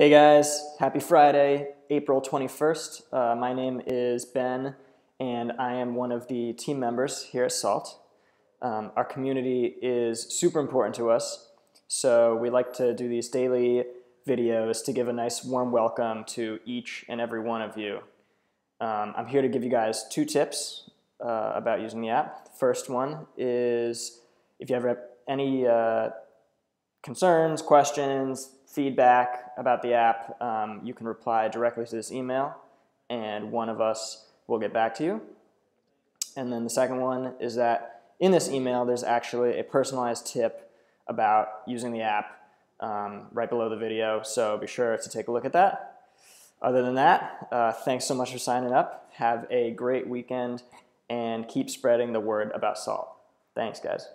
Hey guys, happy Friday, April 21st. Uh, my name is Ben, and I am one of the team members here at SALT. Um, our community is super important to us, so we like to do these daily videos to give a nice warm welcome to each and every one of you. Um, I'm here to give you guys two tips uh, about using the app. The first one is if you have any uh, concerns, questions, feedback about the app, um, you can reply directly to this email and one of us will get back to you. And then the second one is that in this email, there's actually a personalized tip about using the app um, right below the video, so be sure to take a look at that. Other than that, uh, thanks so much for signing up. Have a great weekend and keep spreading the word about salt. Thanks, guys.